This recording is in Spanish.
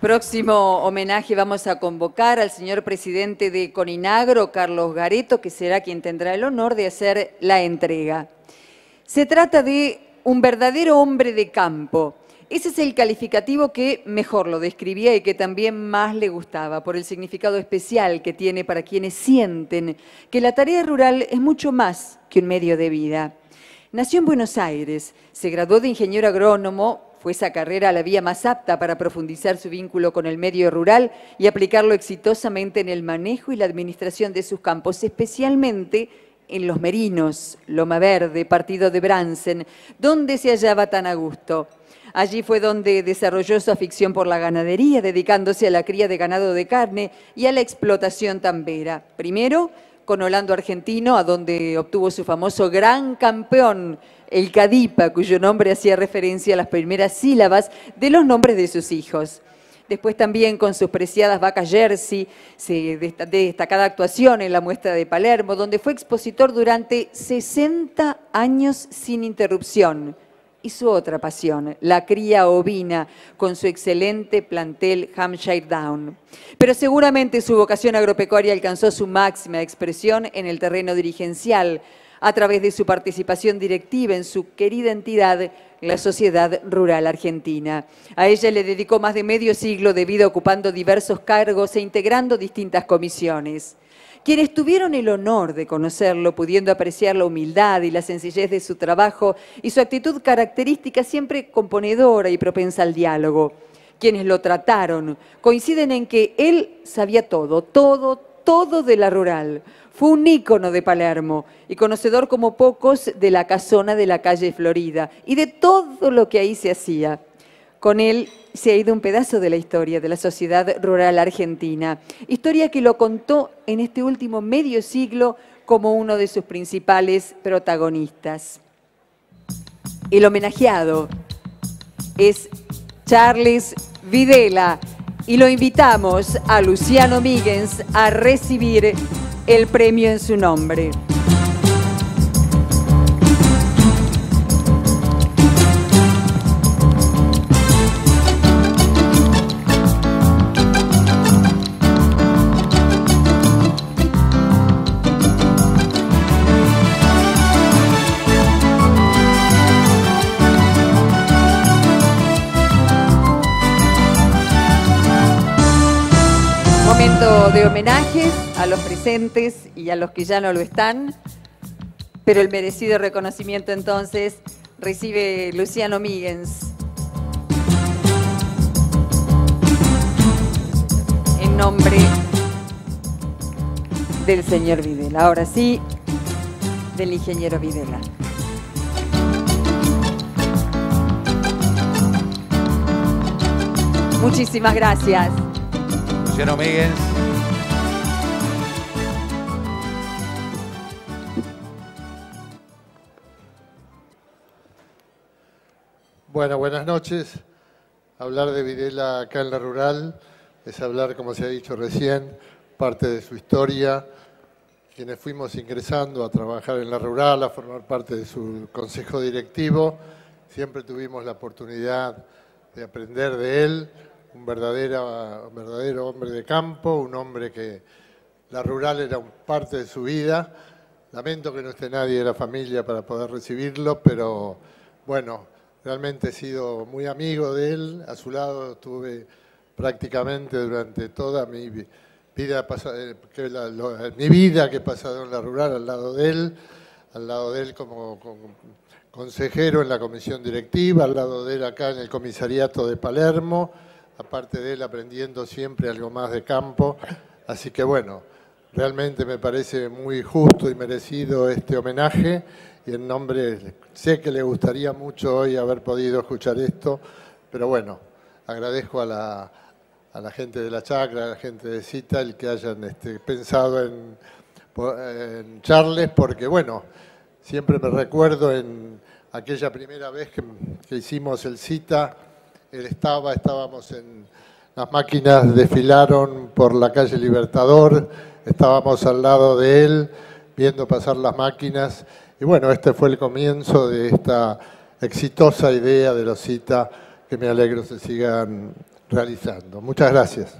Próximo homenaje vamos a convocar al señor presidente de Coninagro, Carlos Gareto, que será quien tendrá el honor de hacer la entrega. Se trata de un verdadero hombre de campo. Ese es el calificativo que mejor lo describía y que también más le gustaba, por el significado especial que tiene para quienes sienten que la tarea rural es mucho más que un medio de vida. Nació en Buenos Aires, se graduó de ingeniero agrónomo, fue esa carrera la vía más apta para profundizar su vínculo con el medio rural y aplicarlo exitosamente en el manejo y la administración de sus campos, especialmente en Los Merinos, Loma Verde, partido de Bransen, donde se hallaba tan a gusto. Allí fue donde desarrolló su afición por la ganadería, dedicándose a la cría de ganado de carne y a la explotación tambera. Primero, con Holando Argentino, a donde obtuvo su famoso gran campeón, el Cadipa, cuyo nombre hacía referencia a las primeras sílabas de los nombres de sus hijos. Después también con sus preciadas vacas Jersey, de destacada actuación en la muestra de Palermo, donde fue expositor durante 60 años sin interrupción y su otra pasión, la cría ovina, con su excelente plantel Hampshire Down. Pero seguramente su vocación agropecuaria alcanzó su máxima expresión en el terreno dirigencial, a través de su participación directiva en su querida entidad, la Sociedad Rural Argentina. A ella le dedicó más de medio siglo de vida ocupando diversos cargos e integrando distintas comisiones. Quienes tuvieron el honor de conocerlo, pudiendo apreciar la humildad y la sencillez de su trabajo y su actitud característica siempre componedora y propensa al diálogo. Quienes lo trataron coinciden en que él sabía todo, todo, todo de la rural. Fue un ícono de Palermo y conocedor como pocos de la casona de la calle Florida y de todo lo que ahí se hacía. Con él se ha ido un pedazo de la historia de la sociedad rural argentina, historia que lo contó en este último medio siglo como uno de sus principales protagonistas. El homenajeado es Charles Videla y lo invitamos a Luciano Míguez a recibir el premio en su nombre. De homenajes a los presentes y a los que ya no lo están, pero el merecido reconocimiento entonces recibe Luciano Míguez. En nombre del señor Videla. Ahora sí, del ingeniero Videla. Muchísimas gracias. Luciano Míguez. Bueno, buenas noches. Hablar de Videla acá en la rural es hablar, como se ha dicho recién, parte de su historia. Quienes fuimos ingresando a trabajar en la rural, a formar parte de su consejo directivo, siempre tuvimos la oportunidad de aprender de él, un verdadero, un verdadero hombre de campo, un hombre que la rural era parte de su vida. Lamento que no esté nadie de la familia para poder recibirlo, pero bueno, Realmente he sido muy amigo de él, a su lado estuve prácticamente durante toda mi vida, eh, mi vida que he pasado en la rural al lado de él, al lado de él como, consejero en la comisión directiva, al lado de él acá en el comisariato de Palermo, aparte de él aprendiendo siempre algo más de campo. Así que bueno, realmente me parece muy justo y merecido este homenaje y en nombre, sé que le gustaría mucho hoy haber podido escuchar esto, pero bueno, agradezco a la, a la gente de la chacra, a la gente de Cita, el que hayan este, pensado en, Charles, porque bueno, siempre me recuerdo en aquella primera vez que hicimos el Cita, él estaba, estábamos en, las máquinas desfilaron por la calle Libertador, estábamos al lado de él, viendo pasar las máquinas y bueno, este fue el comienzo de esta exitosa idea de los CITA que me alegro se sigan realizando. Muchas gracias.